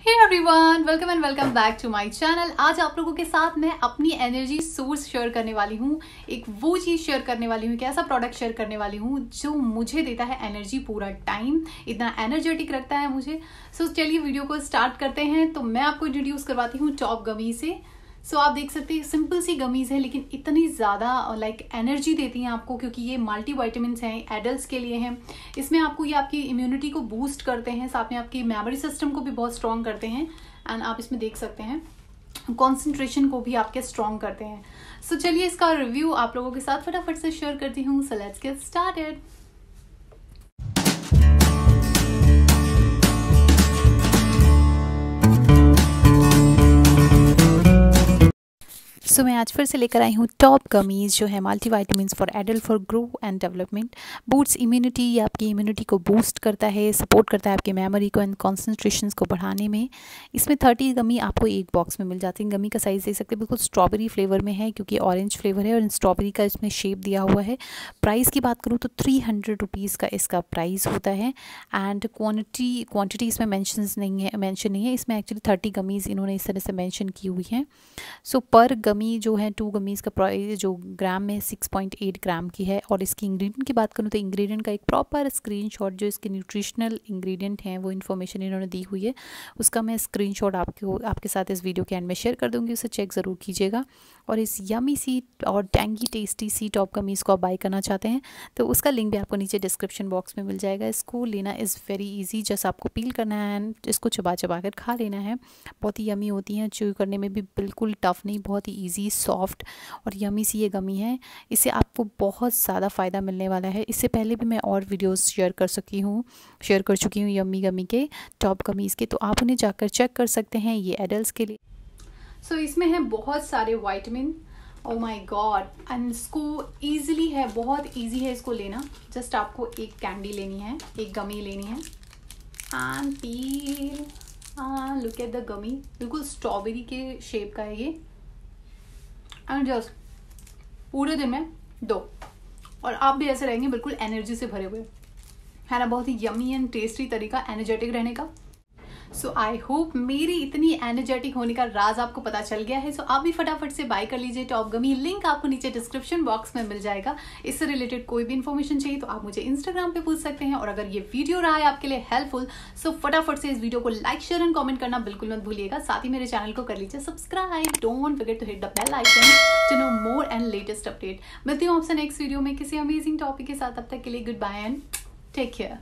Everyone welcome and welcome back to my channel आज आप लोगों के साथ मैं अपनी एनर्जी सोर्स शेयर करने वाली हूँ एक वो चीज़ शेयर करने वाली हूँ एक ऐसा प्रोडक्ट शेयर करने वाली हूँ जो मुझे देता है एनर्जी पूरा टाइम इतना एनर्जेटिक रखता है मुझे। सो so, चलिए वीडियो को स्टार्ट करते हैं तो मैं आपको इंट्रोड्यूस करवाती हूँ टॉप गमी से। सो so, आप देख सकते हैं सिंपल सी गमीज है लेकिन इतनी ज़्यादा लाइक एनर्जी देती हैं आपको क्योंकि ये मल्टी वाइटामिन हैं एडल्ट के लिए हैं। इसमें आपको ये आपकी इम्यूनिटी को बूस्ट करते हैं साथ में आपकी मेमोरी सिस्टम को भी बहुत स्ट्रॉन्ग करते हैं। एंड आप इसमें देख सकते हैं कॉन्सेंट्रेशन को भी आपके स्ट्रॉन्ग करते हैं। सो so, चलिए इसका रिव्यू आप लोगों के साथ फटाफट से शेयर करती हूँ। So let's get started so so, मैं आज फिर से लेकर आई हूँ टॉप गमीज जो है multi vitamin for adult for grow and development boosts immunity आपकी इम्यूनिटी को बूस्ट करता है सपोर्ट करता है आपके मेमोरी को एंड कॉन्सेंट्रेशन को बढ़ाने में. इसमें थर्टी गमी आपको एक बॉक्स में मिल जाती है. गमी का साइज़ देख सकते हैं बिल्कुल स्ट्रॉबेरी फ्लेवर में है क्योंकि ऑरेंज फ्लेवर है और स्ट्रॉबेरी का इसमें शेप दिया हुआ है. प्राइस की बात करूँ तो थ्री हंड्रेड रुपीज़ का इसका प्राइस होता है. एंड क्वान्टिटी क्वान्टिटी इसमें मैंशन नहीं है मैंशन नहीं है. इसमें एक्चुअली थर्टी गमीज़ इन्होंने इस तरह से मैंशन की हुई हैं. सो पर गमी गमी जो है टू गमीज़ का प्राइस जो ग्राम में सिक्स पॉइंट एट ग्राम की है और इसकी इंग्रेडिएंट की बात करूँ तो इंग्रेडिएंट का एक प्रॉपर स्क्रीनशॉट जो इसके न्यूट्रिशनल इंग्रेडिएंट हैं, वो इन्फॉर्मेशन इन्होंने दी हुई है, उसका मैं स्क्रीनशॉट आपको आपके साथ इस वीडियो के एंड में शेयर कर दूँगी, उसे चेक ज़रूर कीजिएगा। और इस यमी सी और टैंगी टेस्टी सी टॉप कमीज़ को आप बाई करना चाहते हैं तो उसका लिंक भी आपको नीचे डिस्क्रिप्शन बॉक्स में मिल जाएगा। इसको लेना इज़ वेरी ईजी जैसे आपको पील करना है एंड इसको चबा चबा कर खा लेना है। बहुत ही यमी होती हैं च्यू करने में भी बिल्कुल टफ नहीं, बहुत ही ईजी सॉफ्ट और यमी सी ये गमी है। इससे आपको बहुत ज़्यादा फ़ायदा मिलने वाला है। इससे पहले भी मैं और वीडियोस शेयर कर सकी हूँ शेयर कर चुकी हूँ यमी गमी के टॉप कमीज़ के। तो आप उन्हें जाकर चेक कर सकते हैं ये एडल्ट के लिए। सो so, इसमें है बहुत सारे vitamin oh my God and इसको ईजिली है बहुत ईजी है इसको लेना। जस्ट आपको एक कैंडी लेनी है एक गमी लेनी है। And peel look at the gummy बिल्कुल स्ट्रॉबेरी के शेप का है ये। एंड जस्ट पूरे दिन में दो। और आप भी ऐसे रहेंगे, बिल्कुल एनर्जी से भरे हुए। है ना? बहुत ही यमी एंड टेस्टी तरीका एनर्जेटिक रहने का। सो आई होप मेरी इतनी एनर्जेटिक होने का राज आपको पता चल गया है। सो so, आप भी फटाफट से बाय कर लीजिए टॉप गमी लिंक आपको नीचे डिस्क्रिप्शन बॉक्स में मिल जाएगा। इससे रिलेटेड कोई भी इन्फॉर्मेशन चाहिए तो आप मुझे इंस्टाग्राम पे पूछ सकते हैं। और अगर ये वीडियो रहा है आपके लिए हेल्पफुल सो so, फटाफट से इस वीडियो को लाइक शेयर एंड कॉमेंट करना बिल्कुल मत भूलिएगा। साथ ही मेरे चैनल को कर लीजिए subscribe don't forget to hit the bell icon to know more and latest update मिलती हूँ आपसे नेक्स्ट वीडियो में किसी अमेजिंग टॉपिक के साथ। अब तक के लिए good bye and take care